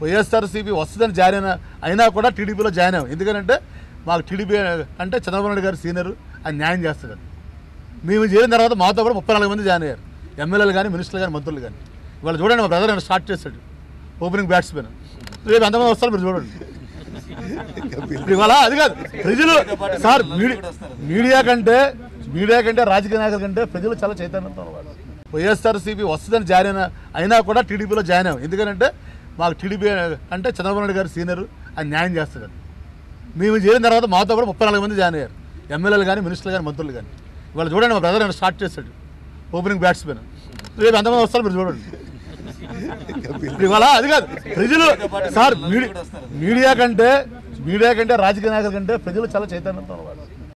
వైఎస్ఆర్సీపీ వస్తుందని జాయిన్ అయినా కూడా టీడీపీలో జాయిన్ అయ్యాం ఎందుకంటే మాకు టీడీపీ అంటే చంద్రబాబు నాయుడు గారు సీనియర్ ఆయన న్యాయం చేస్తాడు. మేము చేరిన తర్వాత మాతో కూడా ముప్పై నాలుగు మంది జాయిన్ అయ్యారు. ఎమ్మెల్యేలు కానీ మినిస్టర్లు కానీ మంత్రులు కానీ. ఇవాళ చూడండి మా బ్రదర్ ఆయన స్టార్ట్ చేశాడు. Opening batsmen. రేపు ఎంతమంది వస్తారు మీరు చూడండి. ఇవాళ అది కాదు ప్రజలు సార్ మీడియా మీడియా కంటే మీడియా కంటే రాజకీయ నాయకుల కంటే ప్రజలు చాలా చైతన్యంతో వైఎస్ఆర్సీపీ వస్తుందని జాయిన్ అయినా అయినా కూడా టీడీపీలో జాయిన్ అయ్యాం ఎందుకంటే మాకు టీడీపీ అంటే చంద్రబాబు నాయుడు గారు సీనియర్ ఆయన న్యాయం చేస్తాడు. మేము చేరిన తర్వాత మాతో కూడా ముప్పై నాలుగు మంది జాయిన్ అయ్యారు. ఎమ్మెల్యేలు కానీ మినిస్టర్లు కానీ మంత్రులు కానీ ఇవాళ చూడండి మా బ్రదర్ ఆయన స్టార్ట్ చేశాడు ఓపెనింగ్ బ్యాట్స్మెన్ రేపు ఎంతమంది వస్తారు మీరు చూడండి. ఇవాళ అది కాదు ప్రజలు సార్ మీడియా కంటే మీడియా కంటే రాజకీయ నాయకుల కంటే ప్రజలు చాలా చైతన్యంతో వాళ్ళు